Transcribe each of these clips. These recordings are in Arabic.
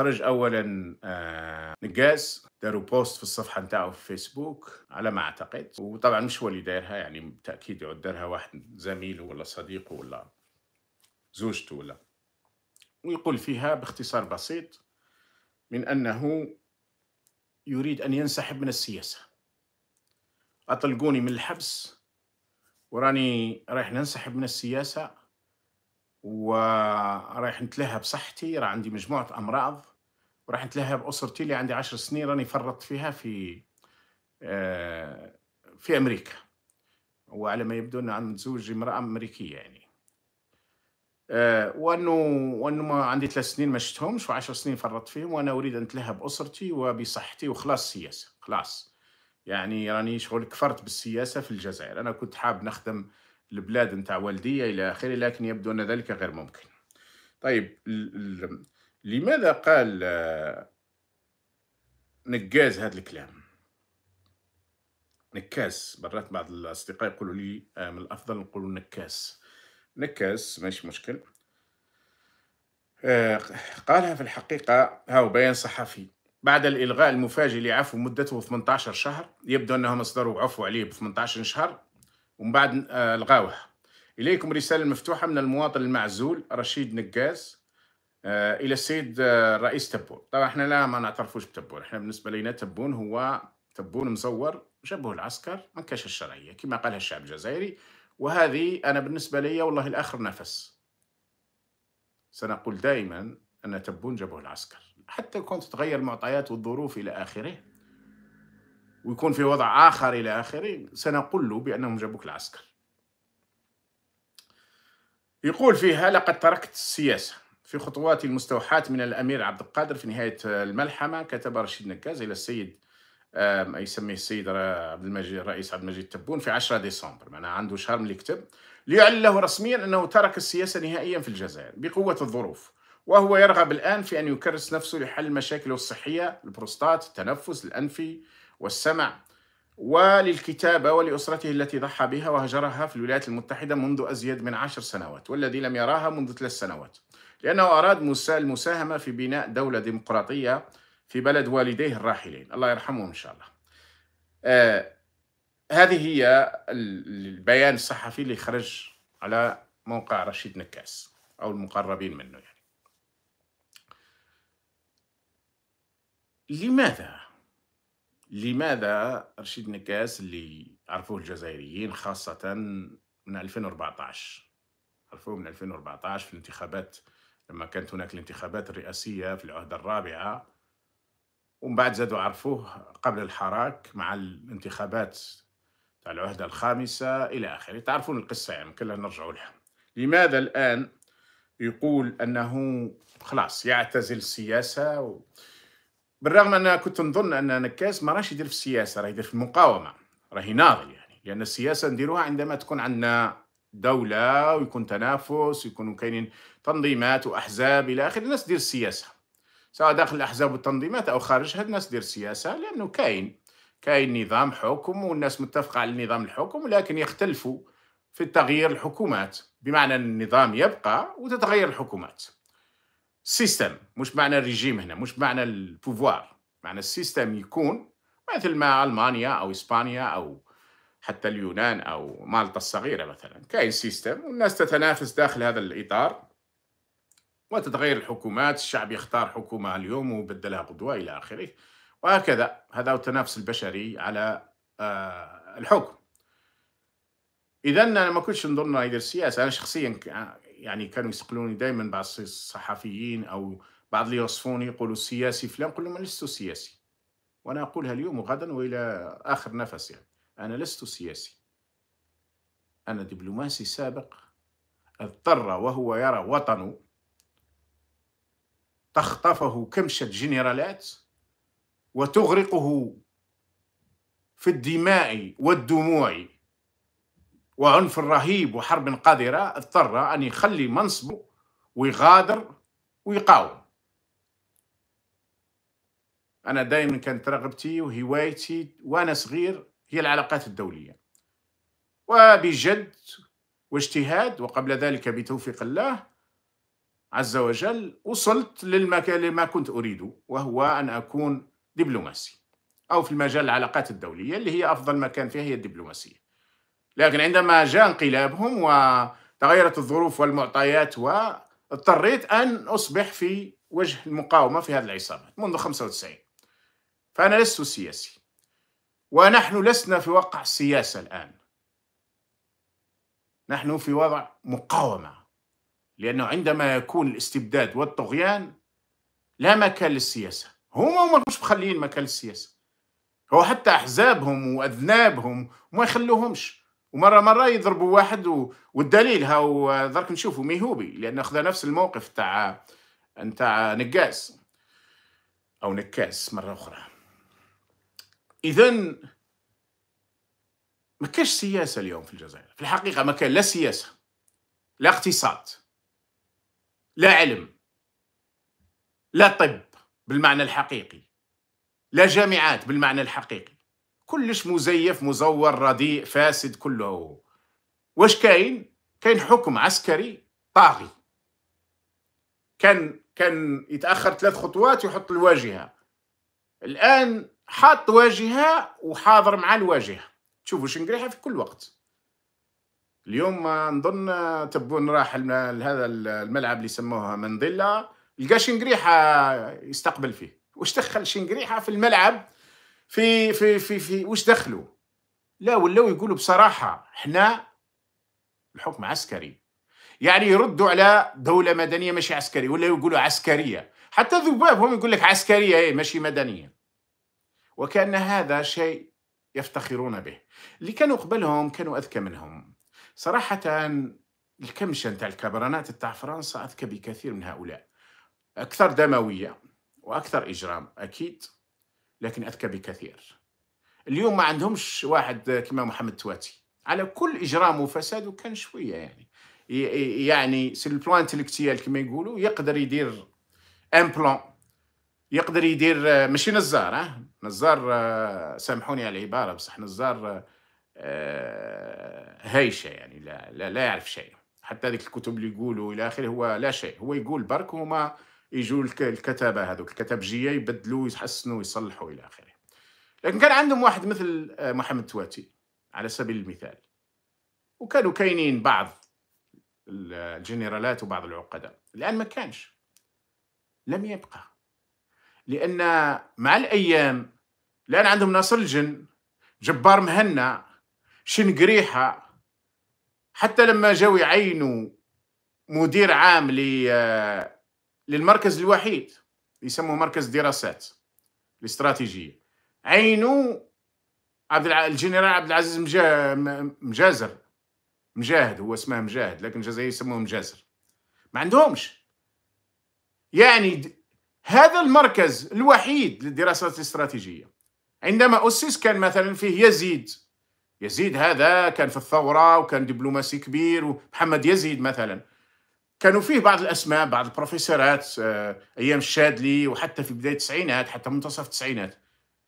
خرج اولا آه، نقاز داروا بوست في الصفحة نتاعو في فيسبوك على ما أعتقد. وطبعا مش هو اللي دايرها يعني بالتأكيد يعود دارها واحد زميله ولا صديقه ولا زوجته ولا. ويقول فيها باختصار بسيط من أنه يريد أن ينسحب من السياسة. أطلقوني من الحبس وراني رايح ننسحب من السياسة ورايح نتلهى بصحتي راه عندي مجموعة أمراض وراح نتلهى باسرتي اللي عندي عشر سنين راني فرطت فيها في آه، في أمريكا. وعلى ما يبدو إنه متزوج امرأة أمريكية يعني. آه، وأنه وأنه ما عندي ثلاث سنين ما شفتهمش وعشر سنين فرطت فيهم وأنا أريد أن اتلهى بأسرتي وبصحتي وخلاص سياسة خلاص. يعني راني شغل كفرت بالسياسة في الجزائر. أنا كنت حاب نخدم البلاد نتاع والديه إلى آخره لكن يبدو أن ذلك غير ممكن. طيب لماذا قال آه، نكاز هذا الكلام؟ نكاس مرات بعض الأصدقاء يقولوا لي آه، من الأفضل نقولوا نكاس نكاس ماشي مشكل. آه، قالها في الحقيقة هاو بيان صحفي. بعد الإلغاء المفاجئ لعفو مدته 18 شهر يبدو انهم اصدروا عفو عليه ب 18 شهر ومن بعد الغاوه إليكم رسالة مفتوحة من المواطن المعزول رشيد نكاس آه، إلى السيد الرئيس تبون. طبعا إحنا لا ما نعترفوش بتبون. إحنا بالنسبة لنا تبون هو تبون مزور شبه العسكر ما كاش الشرعية كما قالها الشعب الجزائري. وهذه أنا بالنسبة لي والله الآخر نفس. سنقول دائما أن تبون جابه العسكر. حتى كنت تتغير المعطيات والظروف إلى آخره ويكون في وضع آخر إلى آخره سنقول له بأنهم جابوك العسكر. يقول فيها لقد تركت السياسة. في خطوات المستوحاة من الأمير عبد القادر في نهاية الملحمة كتب رشيد نكاز إلى السيد يسميه السيد عبد المجيد الرئيس عبد المجيد تبون في 10 ديسمبر. معناها عنده شهر من الكتب ليعلن له رسميا أنه ترك السياسة نهائيا في الجزائر بقوة الظروف وهو يرغب الآن في أن يكرس نفسه لحل مشاكله الصحية البروستات التنفس الأنفي والسمع وللكتابة ولأسرته التي ضحى بها وهجرها في الولايات المتحدة منذ أزيد من عشر سنوات والذي لم يراها منذ ثلاث سنوات. لأنه أراد المساهمة في بناء دولة ديمقراطية في بلد والديه الراحلين. الله يرحمهم إن شاء الله. آه هذه هي البيان الصحفي اللي خرج على موقع رشيد نكاس أو المقربين منه يعني. لماذا؟ لماذا رشيد نكاس اللي عرفوه الجزائريين خاصة من 2014 عرفوه من 2014 في الانتخابات لما كانت هناك الانتخابات الرئاسية في العهدة الرابعة ومن بعد زادوا عرفوه قبل الحراك مع الانتخابات تاع العهدة الخامسة إلى آخره. تعرفون القصة يعني كلها نرجع لها. لماذا الآن يقول أنه خلاص يعتزل السياسة؟ و... بالرغم أن كنت نظن أن نكاس ما راش يدير في السياسة راه يدير في المقاومة راه يناضل يعني لأن السياسة نديروها عندما تكون عندنا دولة ويكون تنافس ويكونوا كاينين تنظيمات وأحزاب إلى آخره الناس دير السياسة سواء داخل الأحزاب والتنظيمات أو خارجها الناس دير السياسة لأنه كاين كاين نظام حكم والناس متفقة على نظام الحكم ولكن يختلفوا في تغيير الحكومات. بمعنى النظام يبقى وتتغير الحكومات. système مش معنى الرجيم هنا مش معنى ال pouvoir. معنى ال système يكون مثل ما ألمانيا أو إسبانيا أو حتى اليونان أو مالطا الصغيرة مثلا. كاين système والناس تتنافس داخل هذا الإطار وتتغير الحكومات الشعب يختار حكومة اليوم ويبدلها غدوة إلى آخره. وهكذا هذا هو التنافس البشري على آه، الحكم. إذا أنا ما كنتش نظن يدير السياسة أنا شخصيا يعني كانوا يسقلوني دائما بعض الصحفيين أو بعض اللي يوصفوني يقولوا سياسي فلان قل لهم لست سياسي. وأنا أقولها اليوم وغدا وإلى آخر نفس يعني. أنا لست سياسي. أنا دبلوماسي سابق اضطر وهو يرى وطنه تخطفه كمشة جنرالات وتغرقه في الدماء والدموع. وعنف رهيب وحرب قذرة اضطر أن يخلي منصبه ويغادر ويقاوم. أنا دائما كانت رغبتي وهوايتي وأنا صغير هي العلاقات الدولية. وبجد واجتهاد وقبل ذلك بتوفيق الله عز وجل وصلت لما كنت أريده وهو أن أكون دبلوماسي أو في المجال العلاقات الدولية اللي هي أفضل مكان فيها هي الدبلوماسية. لكن عندما جاء انقلابهم وتغيرت الظروف والمعطيات واضطريت أن أصبح في وجه المقاومة في هذه العصابات منذ 95 فأنا لست سياسي. ونحن لسنا في وقع السياسة الآن. نحن في وضع مقاومة لأنه عندما يكون الاستبداد والطغيان لا مكان للسياسة. هم مش مخليين مكان للسياسة. هو حتى أحزابهم وأذنابهم وما يخلوهمش. ومرة مرة يضربوا واحد و... والدليل هاو درك نشوفوا ميهوبي لأنه أخذ نفس الموقف تاع نتاع نقاس أو نكاس مرة أخرى. إذا ما كاش سياسة اليوم في الجزائر. في الحقيقة ما كان لا سياسة لا اقتصاد لا علم لا طب بالمعنى الحقيقي لا جامعات بالمعنى الحقيقي. كلش مزيف مزور رديء فاسد كله. واش كاين؟ كاين حكم عسكري طاغي. كان كان يتأخر ثلاث خطوات ويحط الواجهة. الآن حاط واجهة وحاضر مع الواجهة. تشوفوا شنقريحه في كل وقت. اليوم نظن تبون راح لهذا الملعب اللي سموه منديلا. لقى شنقريحه يستقبل فيه. واش دخل شنقريحه في الملعب؟ في في في في واش دخلوا؟ لا ولاو يقولوا بصراحة إحنا الحكم عسكري. يعني يردوا على دولة مدنية ماشي عسكرية ولا يقولوا عسكرية. حتى ذبابهم يقول لك عسكرية إيه ماشي مدنية. وكأن هذا شيء يفتخرون به. اللي كانوا قبلهم كانوا أذكى منهم. صراحة الكمشة نتاع الكبرانات تاع فرنسا أذكى بكثير من هؤلاء. أكثر دموية وأكثر إجرام أكيد لكن أذكى بكثير. اليوم ما عندهمش واحد كما محمد تواتي. على كل إجرام وفساد كان شوية يعني. يعني سي ال plan كما يقولوا يقدر يدير ان بلان يقدر يدير ماشي نزار ها؟ نزار سامحوني على العبارة بصح نزار هايشة يعني لا, لا لا يعرف شيء. حتى هذيك الكتب اللي يقولوا إلى آخره هو لا شيء. هو يقول برك هما يجوا الكتبه هذوك الكتبجيه يبدلوا يحسنوا يصلحوا إلى آخره. لكن كان عندهم واحد مثل محمد تواتي على سبيل المثال. وكانوا كاينين بعض الجنرالات وبعض العقداء. الآن ما كانش. لم يبقى. لأن مع الأيام الآن عندهم ناصر الجن جبار مهنا شنقريحة حتى لما جاوا يعينوا مدير عام للمركز الوحيد يسموه مركز دراسات الاستراتيجية. عينوا عبد الجنرال عبد العزيز مجازر. مجاهد هو اسمه مجاهد لكن الجزائر يسموه مجازر. ما عندهمش. يعني هذا المركز الوحيد للدراسات الاستراتيجية. عندما أسس كان مثلا فيه يزيد. يزيد هذا كان في الثورة وكان دبلوماسي كبير ومحمد يزيد مثلا. كانوا فيه بعض الأسماء بعض البروفيسورات آه، أيام الشادلي وحتى في بداية التسعينات حتى منتصف التسعينات.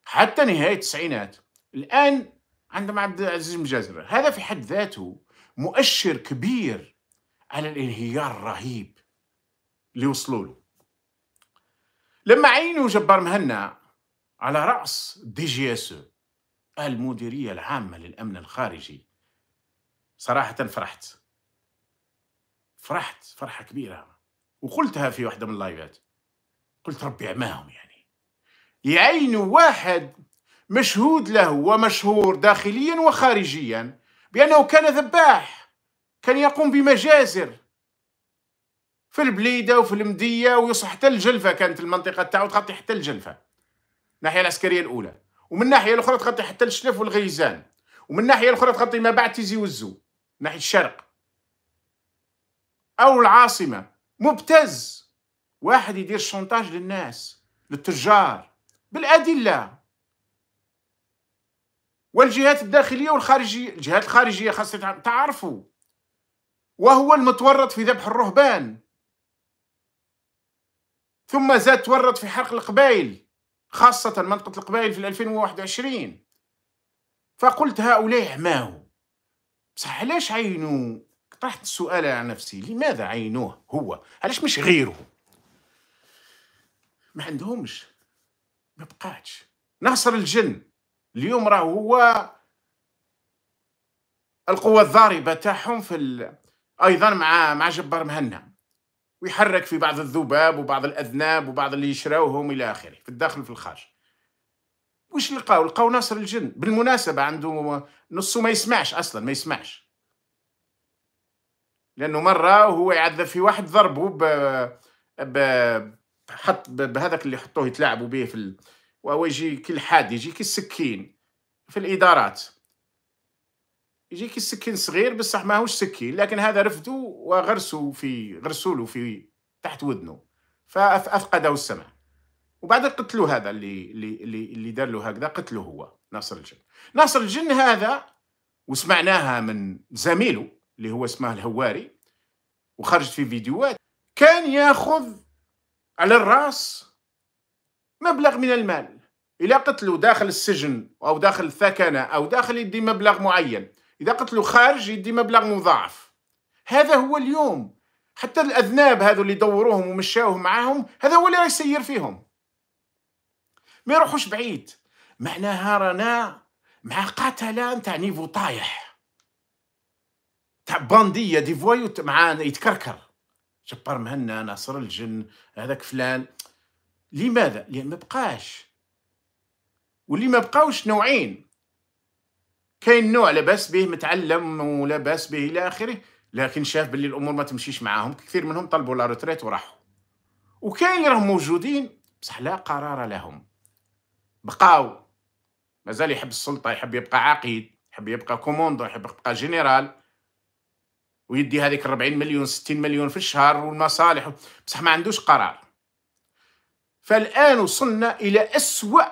حتى نهاية التسعينات. الآن عندما عبد العزيز مجازر هذا في حد ذاته مؤشر كبير على الانهيار الرهيب اللي وصلوا له. لما عينوا جبار مهنا على رأس DGSE المديرية العامة للأمن الخارجي. صراحة فرحت. فرحت فرحة كبيرة. وقلتها في واحدة من اللايفات. قلت ربي عماهم يعني. يعينوا واحد مشهود له ومشهور داخليا وخارجيا بأنه كان ذباح كان يقوم بمجازر في البليدة وفي المدية ويصل حتى الجلفة كانت المنطقة تاعو تغطي حتى الجلفة. الناحية العسكرية الأولى. ومن الناحية الأخرى تغطي حتى الشلف والغيزان. ومن الناحية الأخرى تغطي ما بعد تيزي وزو. ناحية الشرق. أو العاصمة. مبتز. واحد يدير شونتاج للناس للتجار بالأدلة. والجهات الداخلية والخارجية. الجهات الخارجية خاصة تعرفوا. وهو المتورط في ذبح الرهبان. ثم زاد تورط في حرق القبائل خاصة منطقة القبائل في 2021 فقلت هؤلاء عماو. بصح علاش عينوا طرحت السؤال على نفسي لماذا عينوه هو؟ علاش مش غيره؟ ما عندهمش ما بقاتش. ناصر الجن اليوم راه هو القوة الضاربة تاعهم في ال... أيضا مع مع جبار مهنا. ويحرك في بعض الذباب وبعض الأذناب وبعض اللي يشراوهم إلى آخره في الداخل وفي الخارج. وش لقاو؟ لقاو ناصر الجن. بالمناسبة عنده نصه ما يسمعش أصلا ما يسمعش. لأنه مرة وهو يعذب في واحد ضربه ب... ب... حط بهذاك اللي يحطوه يتلاعبوا به في ال... وهو يجي كل حاد يجي كالسكين في الإدارات. يجيك السكين صغير بصح ماهوش سكين لكن هذا رفدوا وغرسوا في غرسوا له في تحت ودنه فافقده السمع وبعد قتلوا هذا اللي اللي اللي, دار له هكذا قتلوا هو ناصر الجن. ناصر الجن هذا وسمعناها من زميله اللي هو اسمه الهواري وخرجت في فيديوهات. كان ياخذ على الراس مبلغ من المال. إذا قتلوا داخل السجن أو داخل الثكنة أو داخل يدي مبلغ معين. إذا له خارج يدي مبلغ مضاعف. هذا هو اليوم. حتى الأذناب هذو اللي دوروهم ومشاوهم معاهم هذا هو اللي يسير فيهم. ما يروحوش بعيد. معناها رانا مع قتلة نتاع نيفو طايح. تاع باندية دي فوايو مع يتكركر. جبار مهنا ناصر الجن هذاك فلان. لماذا؟ لأن ما بقاش. واللي ما بقاوش نوعين. كاين نوع لاباس به متعلم ولاباس به إلى آخره لكن شاف باللي الأمور ما تمشيش معاهم كثير منهم طلبوا la retraite وراحوا. وكاين اللي راهم موجودين بصح لا قرار لهم. بقاو. مازال يحب السلطة يحب يبقى عقيد يحب يبقى commandant يحب يبقى جنرال. ويدي هذيك 40 مليون 60 مليون في الشهر والمصالح. بصح ما عندوش قرار. فالآن وصلنا إلى أسوأ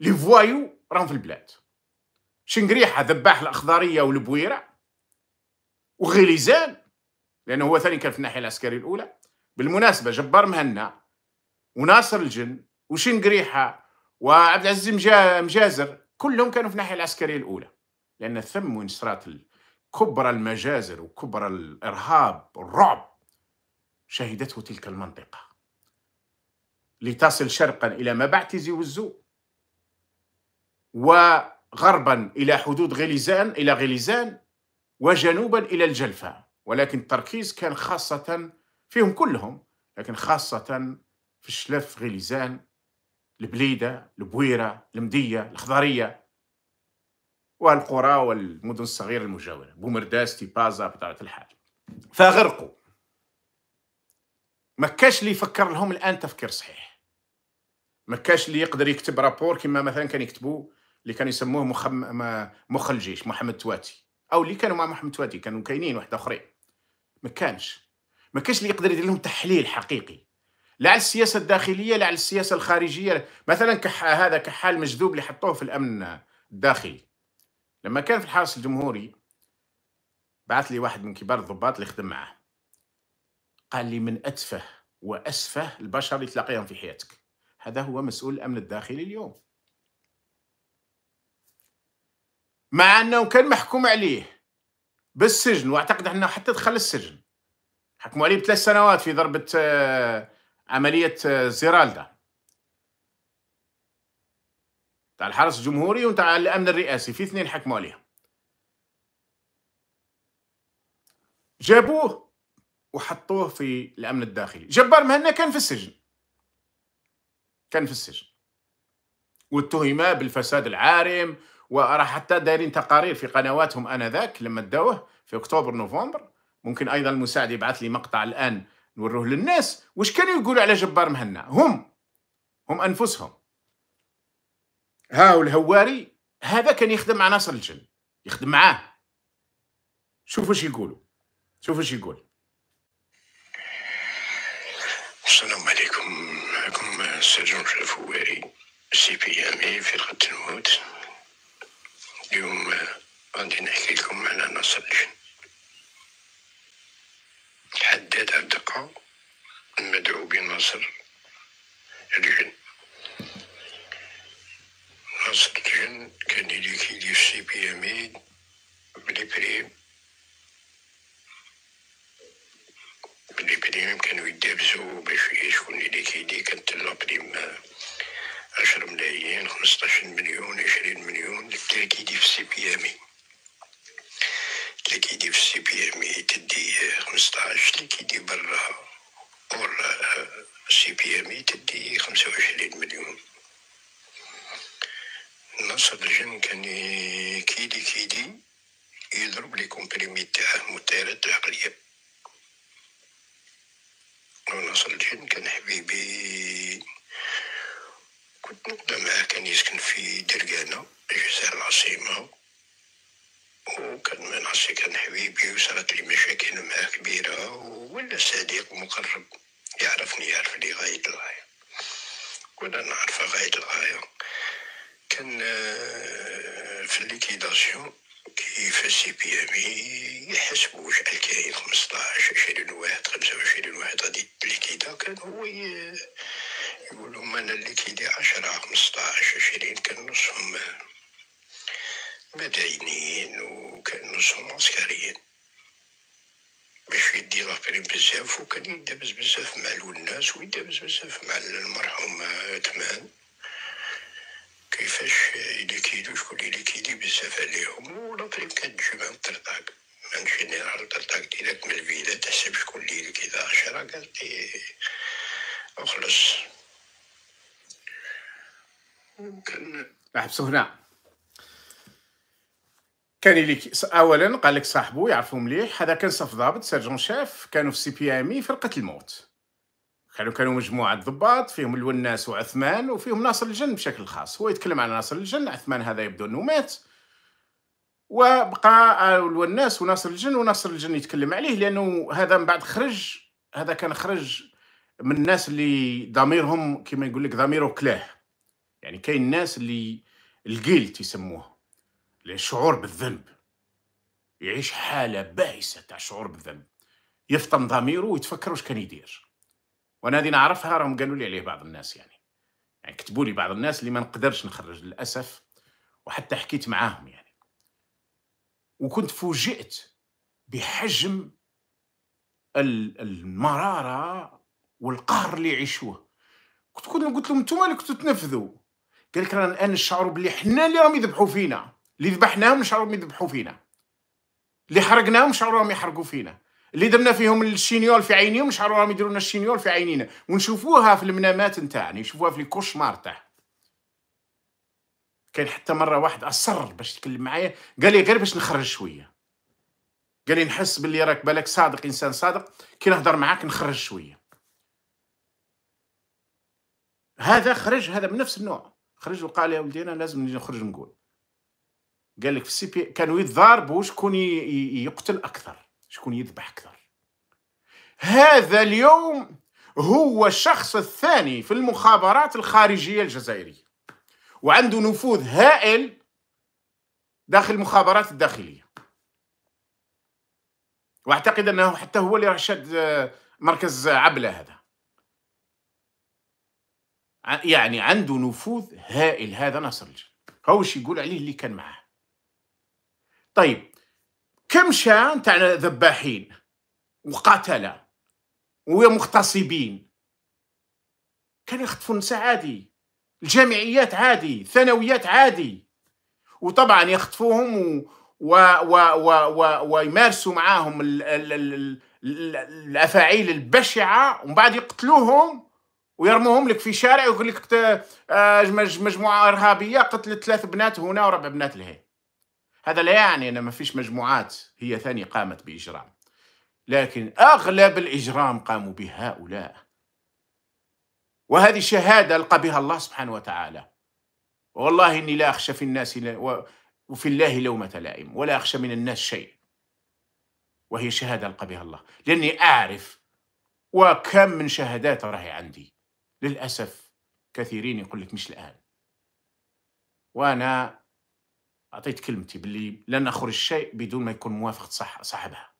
لي فوايو راهم في البلاد. شنقريحة ذباح الأخضرية والبويرة. وغليزان لأنه هو ثاني كان في الناحية العسكرية الأولى. بالمناسبة جبار مهنا وناصر الجن وشنقريحة وعبد العزيز مجازر كلهم كانوا في الناحية العسكرية الأولى. لأن ثم وين صارت كبرى المجازر وكبرى الإرهاب والرعب شهدته تلك المنطقة. لتصل شرقا إلى ما بعد تيزي وزو و غربا إلى حدود غليزان إلى غليزان وجنوبا إلى الجلفة. ولكن التركيز كان خاصة فيهم كلهم لكن خاصة في الشلف غليزان البليدة البويرة المدية الخضرية والقرى والمدن الصغيرة المجاورة. بومرداس تيبازا بطبيعة الحال. فغرقوا. ما كاش اللي يفكر لهم الآن تفكير صحيح. ما كاش اللي يقدر يكتب رابور كما مثلا كان يكتبوه اللي كانوا يسموه مخم... مخ الجيش محمد تواتي. أو اللي كانوا مع محمد تواتي كانوا كاينين واحد آخرين. ما كانش. ما كانش اللي يقدر يدير لهم تحليل حقيقي. لا على السياسة الداخلية لا على السياسة الخارجية. مثلا كح هذا كحال مجذوب اللي حطوه في الأمن الداخلي. لما كان في الحرس الجمهوري بعث لي واحد من كبار الضباط اللي يخدم معاه قال لي من أتفه وأسفه البشر اللي تلاقيهم في حياتك. هذا هو مسؤول الأمن الداخلي اليوم. مع أنه كان محكوم عليه بالسجن وأعتقد انه حتى دخل السجن. حكموا عليه بثلاث سنوات في ضربة آه، عملية آه، زيرالدا. تاع الحرس الجمهوري وتاع الأمن الرئاسي في اثنين حكموا عليه جابوه وحطوه في الأمن الداخلي. جبار مهنا كان في السجن. كان في السجن. واتهم بالفساد العارم وراه حتى دايرين تقارير في قنواتهم آنذاك لما داوه في أكتوبر نوفمبر. ممكن أيضا المساعد يبعث لي مقطع الآن نوروه للناس. واش كانوا يقولوا على جبار مهنا؟ هم هم أنفسهم. ها الهواري هذا كان يخدم مع ناصر الجن. يخدم معاه. شوف إيش يقولوا. شوف إيش يقول. السلام عليكم. معكم السجن الفواري سي بي إم إي فرقة الموت اليوم غادي نحكي لكم على ناصر الجن الحداد الدقة المدعو بنصر الجن نصر الجن كان اللي كيدير سي بي ام اي بلي بريم عندي خمسة وعشرين مليون ناصر الجن كان كيدي كيدي يضرب لي كومبريمي تاعه متيرات العقلية وناصر الجن كان حبيبي كنت نقدر معاه كان يسكن في درقانة الجزائر العاصمة وكان من عصي كان حبيبي وصارت لي مشاكل معاه كبيرة صديق مقرب يعرفني يعرفني غاية الغاية. ولا نعرفه غاية الغاية. كان آه، في ال liquidation كيف ال CPM يحسبوا شحال كاين 15 20 واحد 25 واحد غادي ليكيدا. كان هو يقول لهم أنا الليكيدي 10 15 20 كان نصهم مداينين وكان نصهم عسكريين. باش يدي لابريم بزاف وكان يدابز بزاف مع الناس ويدابز بزاف مع المرحوم تمان كيفاش يليكيدو شكون يليكيدي بزاف عليهم ولابريم كانت تجي الطرطاق من جينيرال الطرطاق ديالك من الفيلا تحسب شكون اللي يليكيدا عشرة قال لي أخلص. كان احبسوا هنا كان اللي اولا قال لك صاحبو يعرفو مليح هذا كان صف ضابط sergent-chef كانوا في CPMI فرقة الموت. كانوا كانوا مجموعة ضباط فيهم الوناس وعثمان وفيهم ناصر الجن بشكل خاص. هو يتكلم عن ناصر الجن عثمان هذا يبدو إنه مات. وبقى الوناس وناصر الجن وناصر الجن يتكلم عليه لأنه هذا من بعد خرج هذا كان خرج من الناس اللي ضميرهم كما يقول لك ضميره كلاه يعني كاين الناس اللي الجيلت يسموه. الشعور بالذنب. يعيش حالة بائسة تاع شعور بالذنب. يفطن ضميره ويتفكر واش كان يدير. وأنا هذه نعرفها راهم قالوا لي عليه بعض الناس يعني. يعني كتبوا لي بعض الناس اللي ما نقدرش نخرج للأسف وحتى حكيت معاهم يعني. وكنت فوجئت بحجم المرارة والقهر اللي يعيشوه. كنت قلت لهم أنتم اللي كنتوا تنفذوا. قال لك رانا الآن نشعروا باللي حنا اللي راهم يذبحوا فينا. اللي ذبحناهم نشعروا راهم يذبحوا فينا. اللي حرقناهم نشعروا راهم يحرقوا فينا. اللي درنا فيهم ال chignole في عينيهم نشعروا راهم يديروا لنا ال chignole في عينينا. ونشوفوها في المنامات نتاعنا يشوفوها في ال cauchemar تاعهم. كان حتى مرة واحد أصر باش يتكلم معايا قال لي غير باش نخرج شوية. قال لي نحس باللي راك بالك صادق إنسان صادق. كي نهضر معاك نخرج شوية. هذا خرج هذا من نفس النوع. خرج وقال يا ولدي أنا لازم نخرج نقول. قال لك في السي بي كانوا يتضاربوا شكون يقتل أكثر شكون يذبح أكثر. هذا اليوم هو الشخص الثاني في المخابرات الخارجية الجزائرية. وعنده نفوذ هائل داخل المخابرات الداخلية. وأعتقد أنه حتى هو اللي رشد مركز عبلة هذا. يعني عنده نفوذ هائل هذا ناصر الجن. هو يقول عليه اللي كان معاه. طيب كم شان تاع ذباحين؟ وقتله ومغتصبين كانوا يخطفوا النساء عادي الجامعيات عادي ثانويات عادي. وطبعا يخطفوهم و... و... و... و... ويمارسوا معاهم ال... ال... ال... الأفاعيل البشعة ومن بعد يقتلوهم ويرموهم لك في شارع ويقول لك آه، مجموعة إرهابية قتلت ثلاث بنات هنا وربع بنات لهي هذا لا يعني أن ما فيش مجموعات هي ثاني قامت بإجرام. لكن أغلب الإجرام قاموا بهؤلاء وهذه شهادة ألقى بها الله سبحانه وتعالى. والله إني لا أخشى في الناس وفي الله لومة لائم ولا أخشى من الناس شيء. وهي شهادة ألقى بها الله. لأني أعرف وكم من شهادات راهي عندي. للأسف كثيرين يقول لك مش الآن. وأنا أعطيت كلمتي باللي لن أخرج شيء بدون ما يكون موافق صح صاحبها.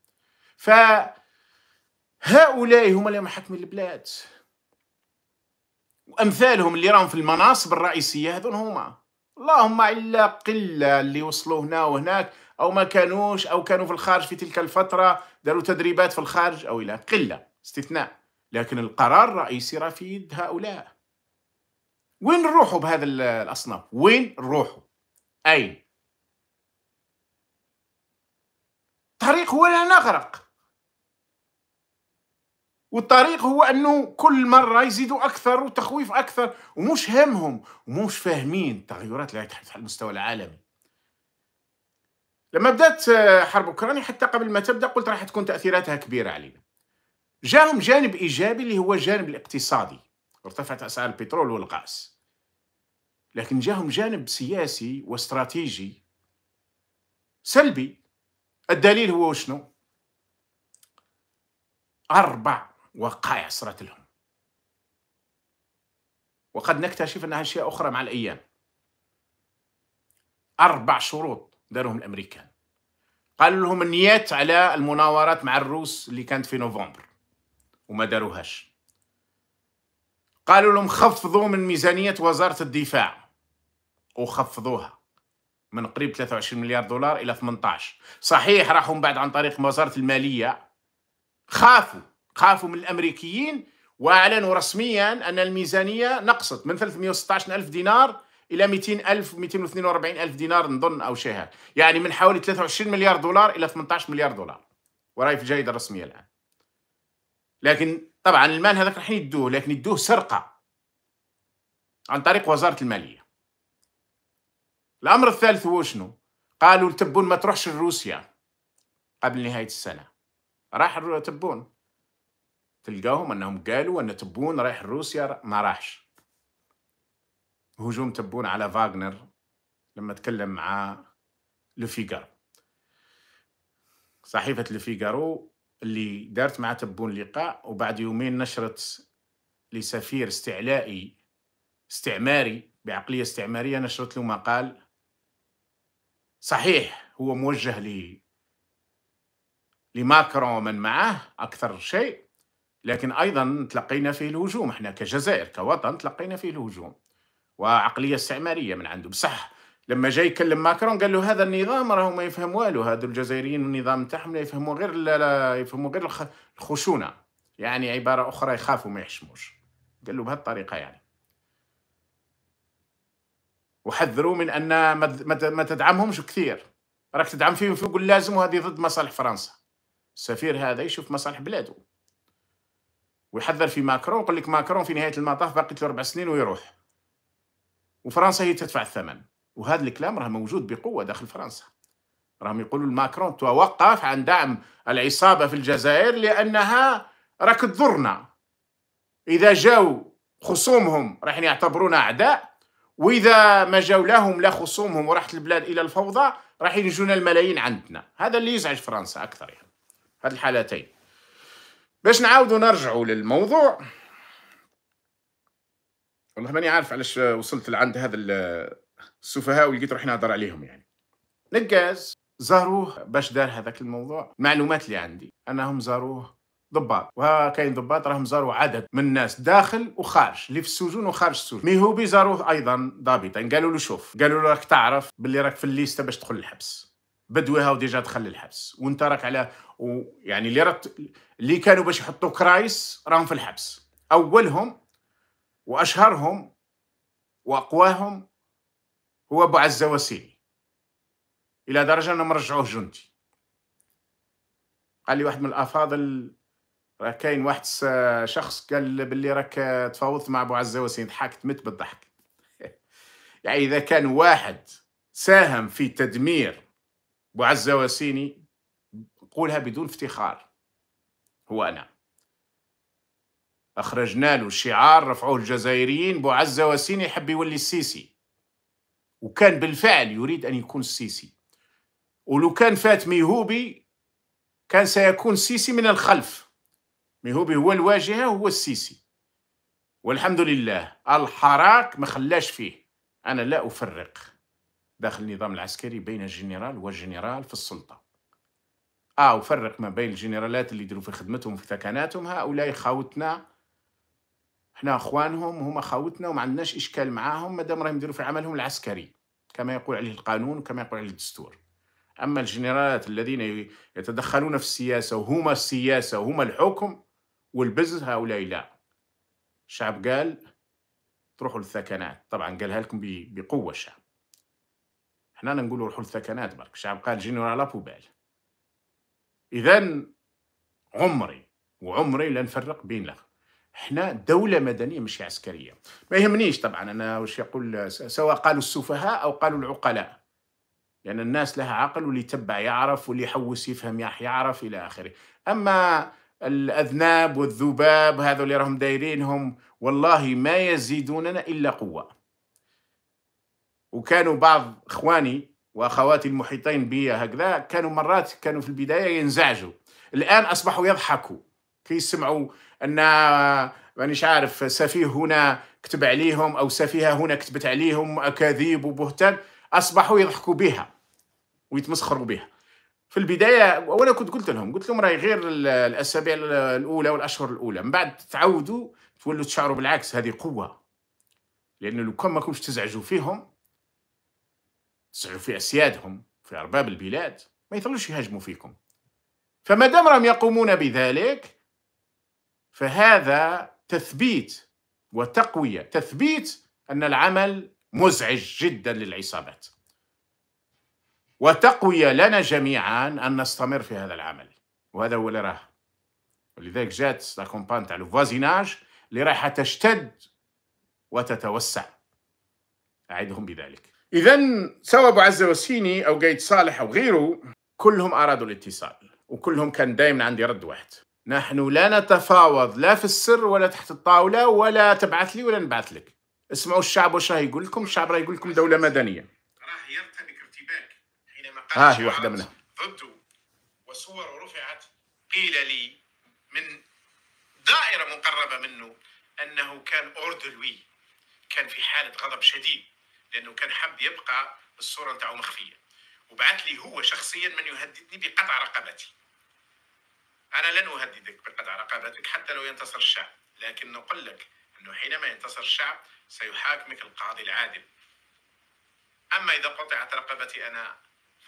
فهؤلاء هم اللي محكمين البلاد. وأمثالهم اللي راهم في المناصب الرئيسية هذول هما. اللهم إلا قلة اللي وصلوا هنا وهناك أو ما كانوش أو كانوا في الخارج في تلك الفترة داروا تدريبات في الخارج أو إلى. قلة استثناء. لكن القرار الرئيسي راه في يد هؤلاء. وين نروحوا بهذا الأصناف؟ وين نروحوا أين؟ طريق ولا نغرق. والطريق هو أنه كل مرة يزيدوا أكثر وتخويف أكثر ومش همهم ومش فاهمين. التغيرات اللي تحدث على المستوى العالمي. لما بدأت حرب أوكرانيا حتى قبل ما تبدأ قلت راح تكون تأثيراتها كبيرة علينا. جاهم جانب إيجابي اللي هو الجانب الاقتصادي. ارتفعت أسعار البترول والغاز. لكن جاهم جانب سياسي واستراتيجي سلبي. الدليل هو شنو؟ أربع وقائع صارت لهم. وقد نكتشف أنها أشياء أخرى مع الأيام. أربع شروط دارهم الأمريكان. قالوا لهم النيات على المناورات مع الروس اللي كانت في نوفمبر وما داروهاش. قالوا لهم خفضوا من ميزانية وزارة الدفاع. وخفضوها. من قريب 23 مليار دولار إلى 18 صحيح راحوا من بعد عن طريق وزارة المالية. خافوا خافوا من الأمريكيين وأعلنوا رسميا أن الميزانية نقصت من 316 ألف دينار إلى 200 ألف 242 ألف دينار نظن أو شيء هذا يعني من حوالي 23 مليار دولار إلى 18 مليار دولار. ورأي في الجريدة الرسمية الآن. لكن طبعا المال هذاك راح يدوه لكن يدوه سرقة عن طريق وزارة المالية. الأمر الثالث هو شنو؟ قالوا التبون ما تروحش لروسيا قبل نهاية السنة. راح تبون تلقاهم أنهم قالوا أن تبون رايح لروسيا ما راحش. هجوم تبون على فاغنر لما تكلم مع Le Figaro صحيفة Le Figaro اللي دارت مع تبون لقاء وبعد يومين نشرت لسفير استعلائي استعماري بعقلية استعمارية نشرت له مقال صحيح هو موجه ل لماكرون ومن معه أكثر شيء لكن أيضا تلقينا فيه الهجوم إحنا كجزائر كوطن تلقينا فيه الهجوم وعقلية استعمارية من عنده. بصح لما جاي يكلم ماكرون قال له هذا النظام راهو ما يفهم والو هذو الجزائريين النظام تاعهم لا يفهموا غير لا, لا يفهموا غير الخشونة. يعني عبارة أخرى يخافوا ما يحشموش. قال له بهالطريقه يعني. وحذروا من أن ما تدعمهمش كثير. راك تدعم فيهم فوق اللازم وهذه ضد مصالح فرنسا. السفير هذا يشوف مصالح بلاده. ويحذر في ماكرون يقول لك ماكرون في نهاية المطاف باقي له أربع سنين ويروح. وفرنسا هي تدفع الثمن. وهذا الكلام راه موجود بقوة داخل فرنسا. راهم يقولوا لماكرون توقف عن دعم العصابة في الجزائر لأنها راك تضرنا. إذا جاو خصومهم راح يعتبرونا أعداء وإذا ما جاو لهم لا خصومهم وراحت البلاد إلى الفوضى راح يجونا الملايين عندنا. هذا اللي يزعج فرنسا أكثر يعني. هذه الحالتين. باش نعاودوا نرجعوا للموضوع والله ماني عارف علاش وصلت لعند هذا السفهاء ولقيت روحي نهضر عليهم يعني. نكاز زاروه باش دار هذاك الموضوع. المعلومات اللي عندي. أنهم زاروه ضباط. وكاين ضباط راهم زاروا عدد من الناس داخل وخارج اللي في السجون وخارج السجون. ميهوبي زاروه أيضا ضابطا قالوا له شوف قالوا له راك تعرف باللي راك في الليستة باش تدخل الحبس بدوي هاو déjà دخل الحبس وأنت راك على يعني اللي رت... اللي كانوا باش يحطوا كرايس راهم في الحبس. أولهم وأشهرهم وأقواهم هو أبو عزة وسيلي. إلى درجة إنهم رجعوه جندي. قال لي واحد من الأفاضل كاين واحد شخص قال باللي راك تفاوضت مع أبو عزة وسيلي ضحكت مت بالضحك. يعني إذا كان واحد ساهم في تدمير أبو عزة وسيني قولها بدون افتخار. هو أنا. أخرجنا له شعار رفعوه الجزائريين بوعزة واسيني يحب يولي السيسي. وكان بالفعل يريد أن يكون السيسي. ولو كان فات ميهوبي كان سيكون السيسي من الخلف. ميهوبي هو الواجهة هو السيسي. والحمد لله الحراك ما خلاش فيه. أنا لا أفرق داخل النظام العسكري بين الجنرال والجنرال في السلطة. آه أفرق ما بين الجنرالات اللي يديروا في خدمتهم في ثكناتهم هؤلاء خاوتنا. إحنا أخوانهم هما خاوتنا وما عندناش إشكال معاهم مادام راهم يديروا في عملهم العسكري كما يقول عليه القانون وكما يقول عليه الدستور. أما الجنرالات الذين يتدخلون في السياسة وهما السياسة وهما الحكم والبزنس هؤلاء لا. الشعب قال تروحوا للثكنات. طبعا قالها لكم بقوة الشعب. إحنا نقولوا روحوا للثكنات برك. الشعب قال جنرال بوبال اذا عمري وعمري لا نفرق بين له إحنا دولة مدنية مش عسكرية. ما يهمنيش طبعا أنا وش يقول سواء قالوا السفهاء أو قالوا العقلاء. لأن الناس لها عقل واللي يتبع يعرف واللي يحوس يفهم يعرف إلى آخره. أما الأذناب والذباب هذول اللي راهم دايرينهم والله ما يزيدوننا إلا قوة. وكانوا بعض إخواني وأخواتي المحيطين بي هكذا كانوا مرات كانوا في البداية ينزعجوا. الآن أصبحوا يضحكوا. كي يسمعوا أن مانيش عارف سفيه هنا كتب عليهم أو سفيهة هنا كتبت عليهم أكاذيب وبهتان أصبحوا يضحكوا بها ويتمسخروا بها. في البداية وأنا كنت قلت لهم قلت لهم راهي غير الأسابيع الأولى والأشهر الأولى. من بعد تعودوا تولوا تشعروا بالعكس هذه قوة. لأن لو كان ما كنتش تزعجوا فيهم تزعجوا في أسيادهم في أرباب البلاد ما يظلوش يهاجموا فيكم. فما دام راهم يقومون بذلك فهذا تثبيت وتقوية. تثبيت أن العمل مزعج جدا للعصابات. وتقوية لنا جميعا أن نستمر في هذا العمل. وهذا هو اللي راه. ولذلك جات لا كومبان تاع الفوازيناج اللي رايحة تشتد وتتوسع. أعدهم بذلك. إذا سواء أبو عزة وسيني أو قايد صالح أو غيره كلهم أرادوا الاتصال. وكلهم كان دائما عندي رد واحد نحن لا نتفاوض لا في السر ولا تحت الطاولة ولا تبعث لي ولا نبعث لك. اسمعوا الشعب وش راه يقول لكم الشعب راه يقول لكم دولة مدنية. ها هي واحدة منها. ضده وصور رفعت قيل لي من دائرة مقربة منه أنه كان أوردلوي. كان في حالة غضب شديد لأنه كان حب يبقى الصورة نتاعو مخفية. وبعث لي هو شخصيا من يهددني بقطع رقبتي. أنا لن أهددك بقطع رقبتك حتى لو ينتصر الشعب لكن نقول لك أنه حينما ينتصر الشعب سيحاكمك القاضي العادل. أما إذا قطعت رقبتي أنا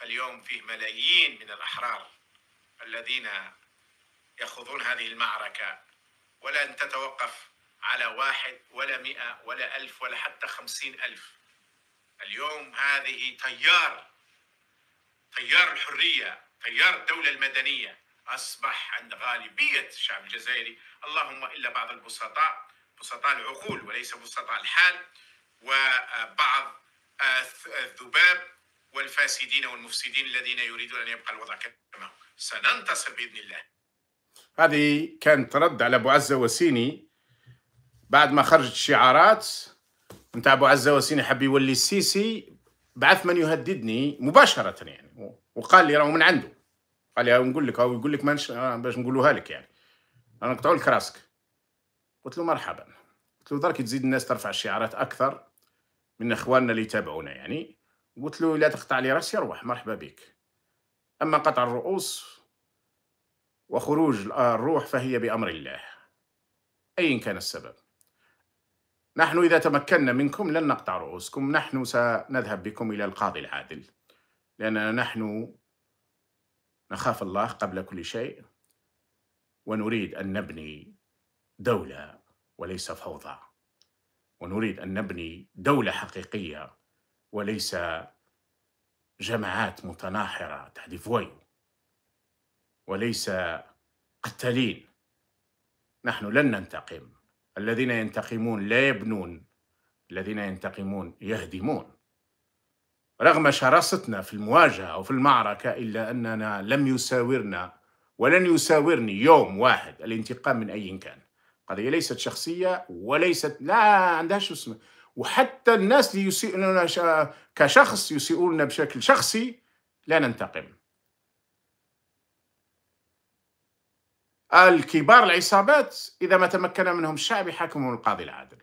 فاليوم فيه ملايين من الأحرار الذين يخوضون هذه المعركة ولن تتوقف على واحد ولا مئة ولا ألف ولا حتى خمسين ألف. اليوم هذه تيار تيار الحرية تيار الدولة المدنية. أصبح عند غالبية الشعب الجزائري اللهم إلا بعض البسطاء بسطاء العقول وليس بسطاء الحال وبعض الذباب والفاسدين والمفسدين الذين يريدون أن يبقى الوضع كما هو. سننتصر بإذن الله. هذه كانت رد على أبو عزة وسيني بعد ما خرجت الشعارات. نتاع أبو عزة وسيني حب يولي السيسي بعث من يهددني مباشرة يعني وقال لي راه من عنده. قال لي نقول لك أو يقول لك منش باش نقولوها لك يعني. أنا نقطعوا لك راسك. قلت له مرحبا. قلت له درك تزيد الناس ترفع الشعارات أكثر من إخواننا اللي يتابعونا يعني. قلت له لا تقطع لي راسي روح مرحبا بك. أما قطع الرؤوس وخروج الروح فهي بأمر الله. أيا كان السبب؟ نحن إذا تمكنا منكم لن نقطع رؤوسكم نحن سنذهب بكم إلى القاضي العادل. لأننا نحن نخاف الله قبل كل شيء ونريد أن نبني دولة وليس فوضى. ونريد أن نبني دولة حقيقية وليس جماعات متناحرة تحدث ويو وليس قتالين. نحن لن ننتقم. الذين ينتقمون لا يبنون الذين ينتقمون يهدمون. رغم شراستنا في المواجهة أو في المعركة إلا أننا لم يساورنا ولن يساورني يوم واحد الانتقام من أي كان. قضية ليست شخصية وليست لا عندهاش اسم وحتى الناس اللي يسيئون كشخص يسيئون بشكل شخصي لا ننتقم. الكبار العصابات إذا ما تمكن منهم الشعب يحاكمهم القاضي العادل.